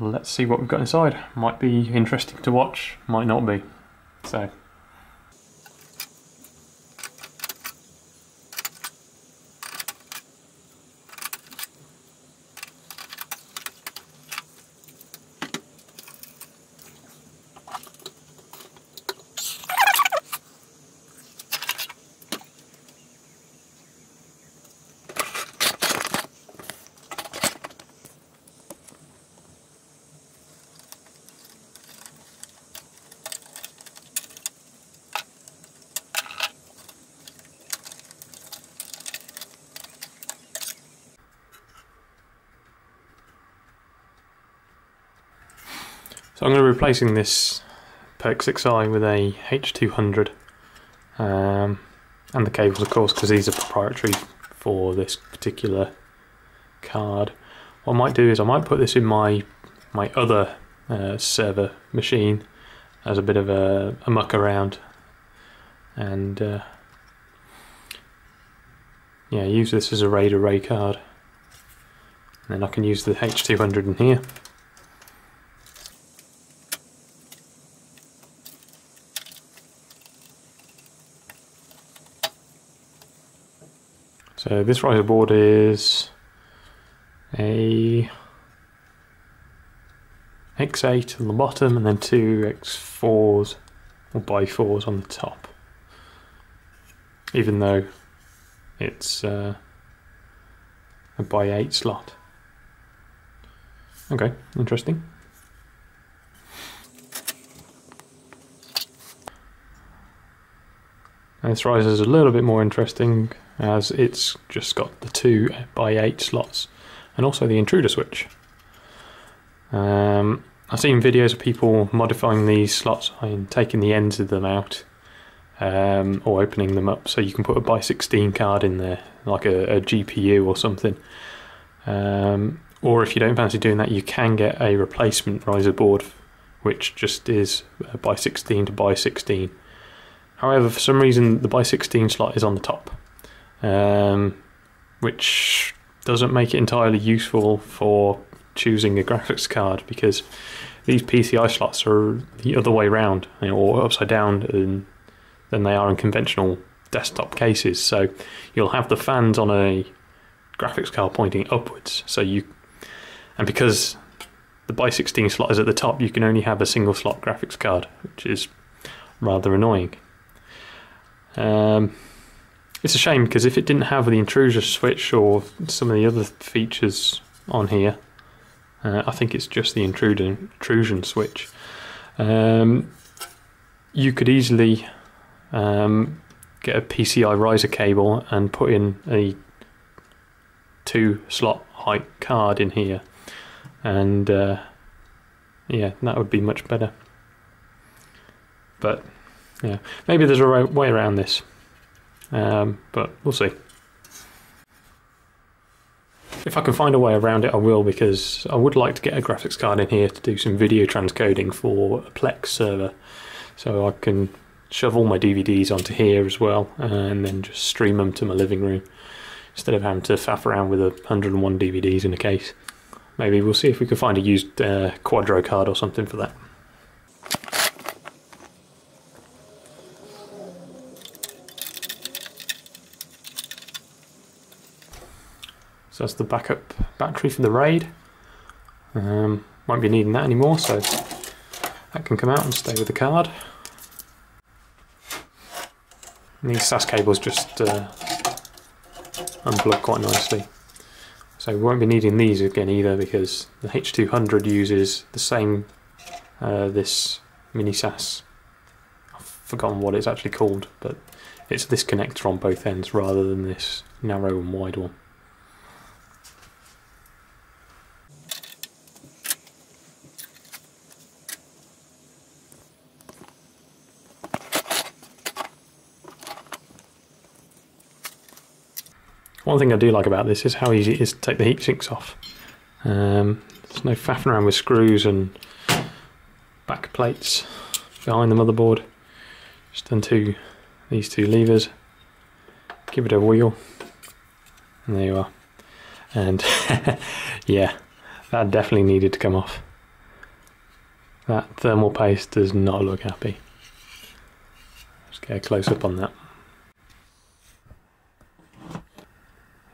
let's see what we've got inside. Might be interesting to watch, might not be. So So I'm going to be replacing this PERC 6i with a H200 um, and the cables of course because these are proprietary for this particular card. What I might do is I might put this in my my other uh, server machine as a bit of a, a muck around and uh, yeah use this as a RAID array card and then I can use the H200 in here So this riser board is a X8 on the bottom and then two X4s or by 4s on the top. Even though it's uh, a by 8 slot. Okay, interesting. And this riser is a little bit more interesting as it's just got the two by eight slots and also the intruder switch. Um, I've seen videos of people modifying these slots and taking the ends of them out um, or opening them up so you can put a by 16 card in there like a, a GPU or something. Um, or if you don't fancy doing that you can get a replacement riser board which just is by 16 to by 16. However, for some reason the by 16 slot is on the top um, which doesn't make it entirely useful for choosing a graphics card because these PCI slots are the other way around you know, or upside down in, than they are in conventional desktop cases. So you'll have the fans on a graphics card pointing upwards. So you, and because the by 16 slot is at the top, you can only have a single slot graphics card, which is rather annoying. Um, it's a shame because if it didn't have the intruder switch or some of the other features on here, uh, I think it's just the intruder, intrusion switch. Um, you could easily um, get a PCI riser cable and put in a two slot height card in here, and uh, yeah, that would be much better. But yeah, maybe there's a way around this. Um, but we'll see. If I can find a way around it, I will because I would like to get a graphics card in here to do some video transcoding for a Plex server. So I can shove all my DVDs onto here as well and then just stream them to my living room instead of having to faff around with 101 DVDs in a case. Maybe we'll see if we can find a used uh, Quadro card or something for that. So that's the backup battery for the RAID. Um, won't be needing that anymore, so that can come out and stay with the card. And these SAS cables just uh, unplug quite nicely. So we won't be needing these again either because the H200 uses the same, uh, this mini SAS. I've forgotten what it's actually called, but it's this connector on both ends rather than this narrow and wide one. One thing I do like about this is how easy it is to take the heat sinks off. Um, there's no faffing around with screws and back plates behind the motherboard. Just undo these two levers, give it a wheel, and there you are. And yeah, that definitely needed to come off. That thermal paste does not look happy. Let's get a close up on that.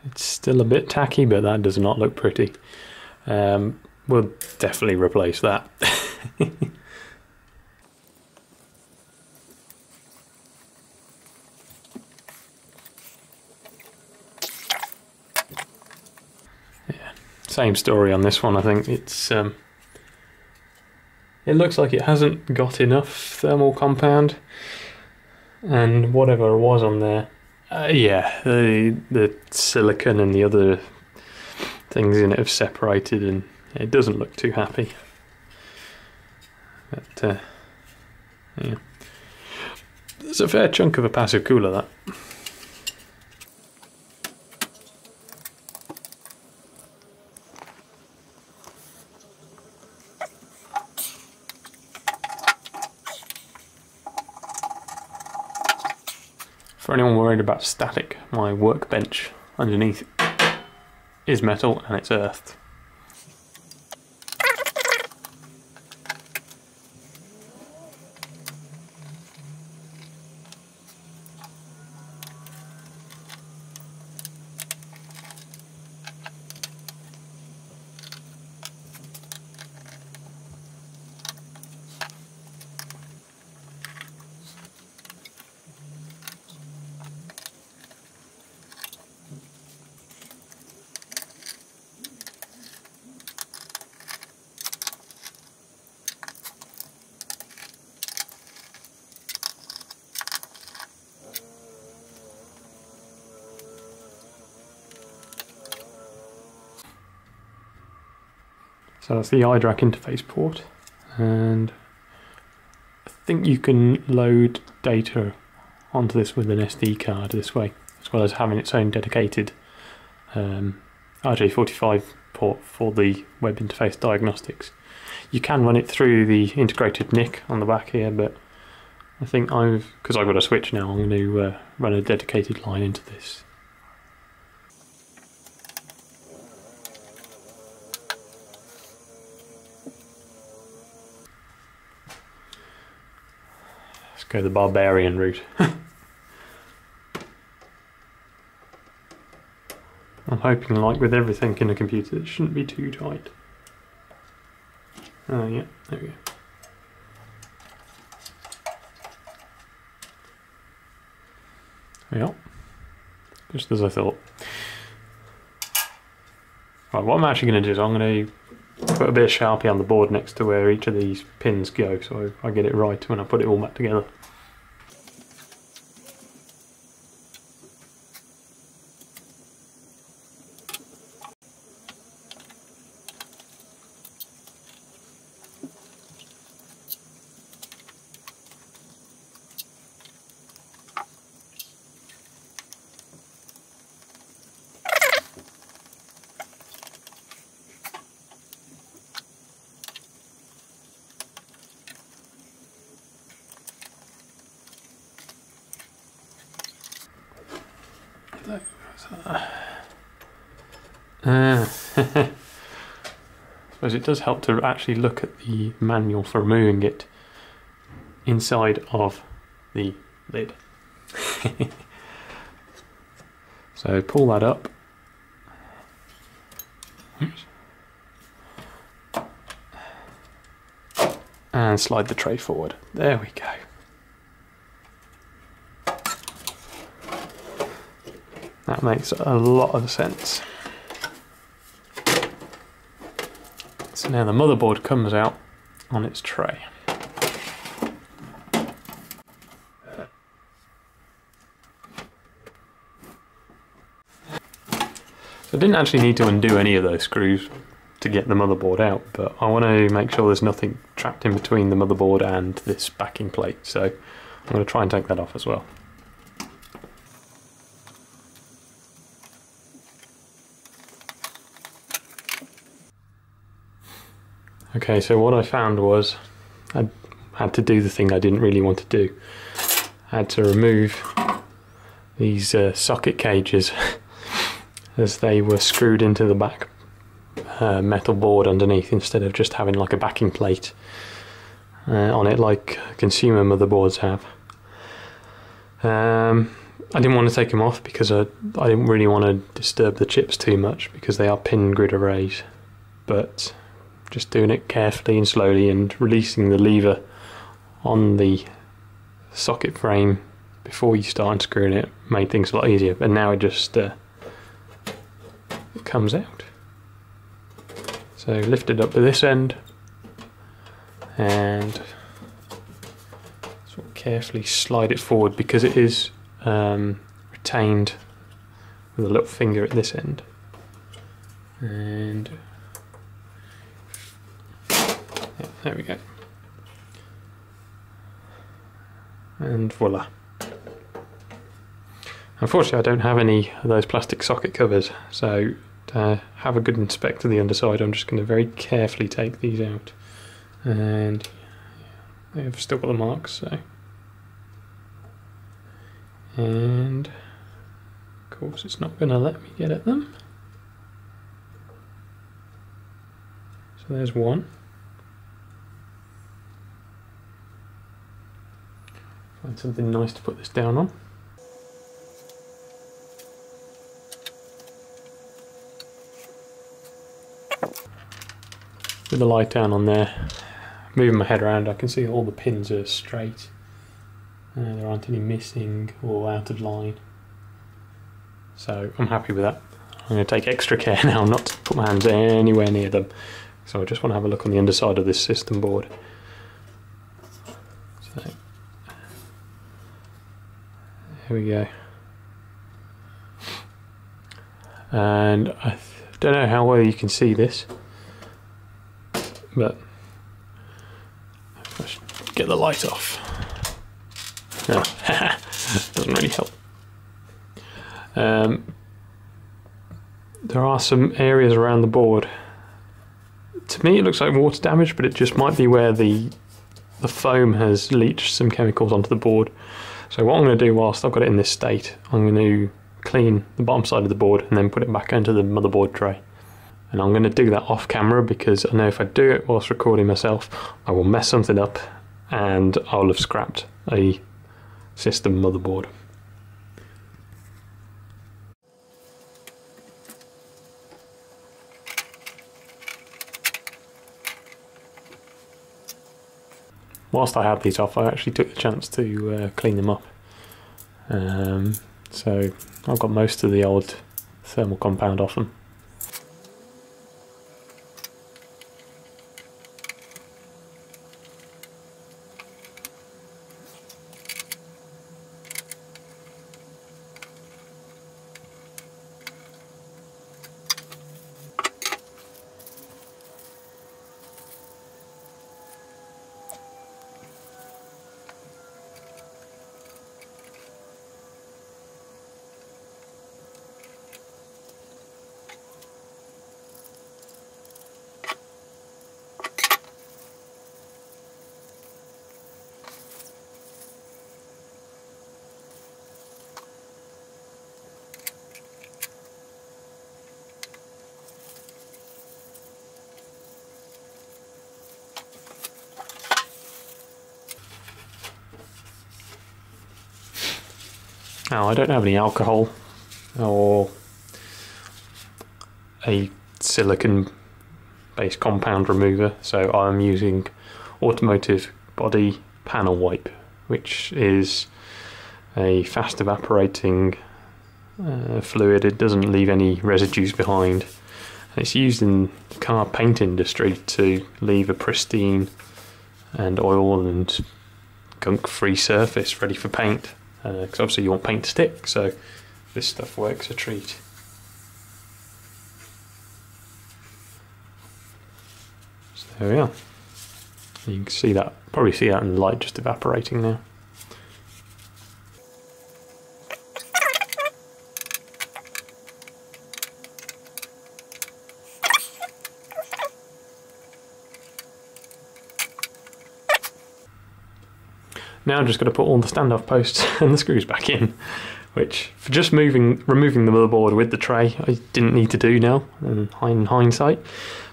It's still a bit tacky, but that does not look pretty. Um, we'll definitely replace that. Same story on this one. I think it's um, it looks like it hasn't got enough thermal compound, and whatever was on there uh, yeah, the the silicon and the other things in it have separated, and it doesn't look too happy. But uh, yeah, there's a fair chunk of a passive cooler that. For anyone worried about static, my workbench underneath is metal and it's earthed. So that's the iDRAC interface port. And I think you can load data onto this with an SD card this way, as well as having its own dedicated um, RJ45 port for the web interface diagnostics. You can run it through the integrated NIC on the back here, but I think I've, because I've got a switch now, I'm going to uh, run a dedicated line into this Go the barbarian route. I'm hoping, like with everything in a computer, it shouldn't be too tight. Oh, yeah, there we go. Yeah, just as I thought. Right, what I'm actually going to do is I'm going to put a bit of Sharpie on the board next to where each of these pins go so I get it right when I put it all back together. Uh, suppose it does help to actually look at the manual for removing it inside of the lid. so pull that up. And slide the tray forward. There we go. That makes a lot of sense. So now the motherboard comes out on its tray. So I didn't actually need to undo any of those screws to get the motherboard out, but I want to make sure there's nothing trapped in between the motherboard and this backing plate, so I'm going to try and take that off as well. Okay, so what I found was I had to do the thing I didn't really want to do. I had to remove these uh, socket cages as they were screwed into the back uh, metal board underneath instead of just having like a backing plate uh, on it like consumer motherboards have. Um, I didn't want to take them off because I, I didn't really want to disturb the chips too much because they are pin grid arrays. But just doing it carefully and slowly and releasing the lever on the socket frame before you start unscrewing it made things a lot easier. But now it just uh, comes out. So lift it up to this end and sort of carefully slide it forward because it is um, retained with a little finger at this end. And yeah, there we go. And voila. Unfortunately, I don't have any of those plastic socket covers, so to have a good inspect of the underside, I'm just going to very carefully take these out. And they've still got the marks, so. And of course, it's not going to let me get at them. So there's one. Something nice to put this down on. With the light down on there, moving my head around, I can see all the pins are straight. Uh, there aren't any missing or out of line. So I'm happy with that. I'm going to take extra care now not to put my hands anywhere near them. So I just want to have a look on the underside of this system board. So here we go. And I don't know how well you can see this, but let's get the light off. No, doesn't really help. Um, there are some areas around the board. To me, it looks like water damage, but it just might be where the the foam has leached some chemicals onto the board. So what I'm going to do whilst I've got it in this state, I'm going to clean the bottom side of the board and then put it back into the motherboard tray. And I'm going to do that off camera because I know if I do it whilst recording myself, I will mess something up and I'll have scrapped a system motherboard. Whilst I had these off, I actually took the chance to uh, clean them up. Um, so I've got most of the old thermal compound off them. Now I don't have any alcohol or a silicon based compound remover so I'm using automotive body panel wipe which is a fast evaporating uh, fluid. It doesn't leave any residues behind. It's used in the car paint industry to leave a pristine and oil and gunk free surface ready for paint because uh, obviously you want paint to stick, so this stuff works a treat. So there we are. You can see that, probably see that in the light just evaporating now. Now I'm just going to put all the standoff posts and the screws back in, which for just moving, removing the motherboard with the tray, I didn't need to do now in hindsight.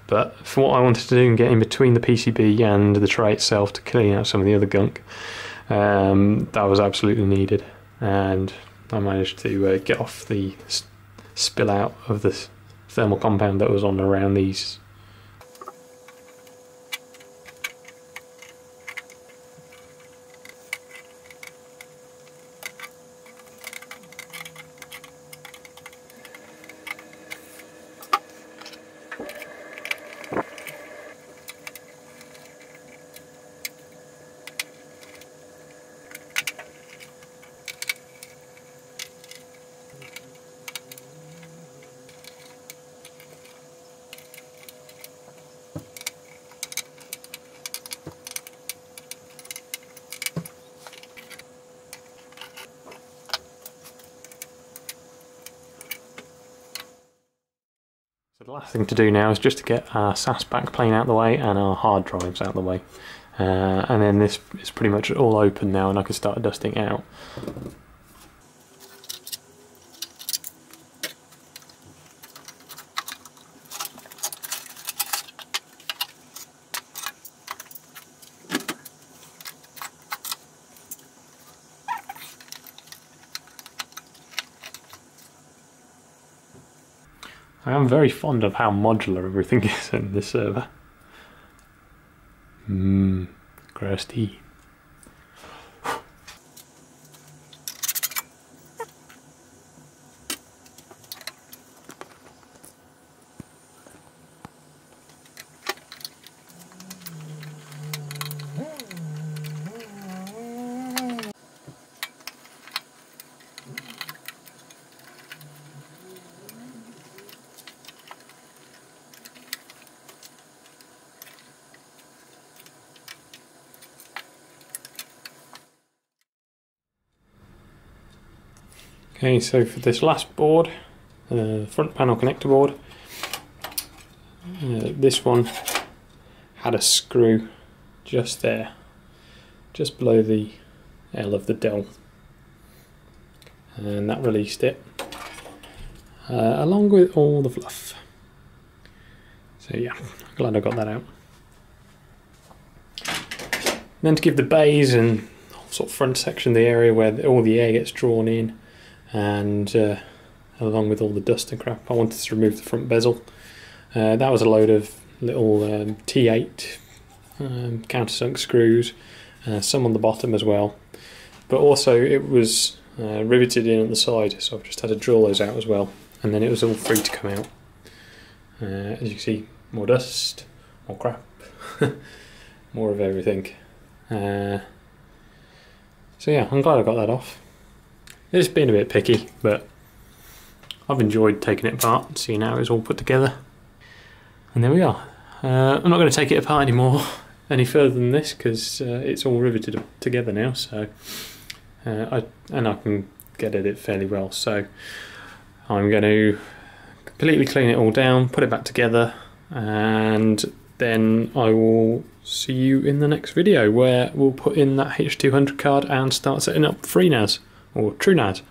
But for what I wanted to do and get in between the PCB and the tray itself to clean out some of the other gunk, um, that was absolutely needed. And I managed to uh, get off the spill out of the thermal compound that was on around these So last thing to do now is just to get our SAS backplane out the way and our hard drives out the way. Uh, and then this is pretty much all open now and I can start dusting out. I am very fond of how modular everything is in this server. Mmm, gross. Okay, so for this last board, uh, front panel connector board, uh, this one had a screw just there, just below the L of the dell, and that released it, uh, along with all the fluff. So yeah, glad I got that out. then to give the bays and sort of front section the area where all the air gets drawn in, and uh, along with all the dust and crap I wanted to remove the front bezel. Uh, that was a load of little um, T8 um, countersunk screws uh, some on the bottom as well. But also it was uh, riveted in at the side so I've just had to drill those out as well. And then it was all free to come out. Uh, as you can see more dust more crap more of everything. Uh, so yeah I'm glad I got that off it's been a bit picky, but I've enjoyed taking it apart, seeing how it's all put together. And there we are. Uh, I'm not going to take it apart anymore, any further than this, because uh, it's all riveted together now. So, uh, I and I can get at it fairly well. So, I'm going to completely clean it all down, put it back together, and then I will see you in the next video where we'll put in that H200 card and start setting up FreeNAS or true TrueNAS.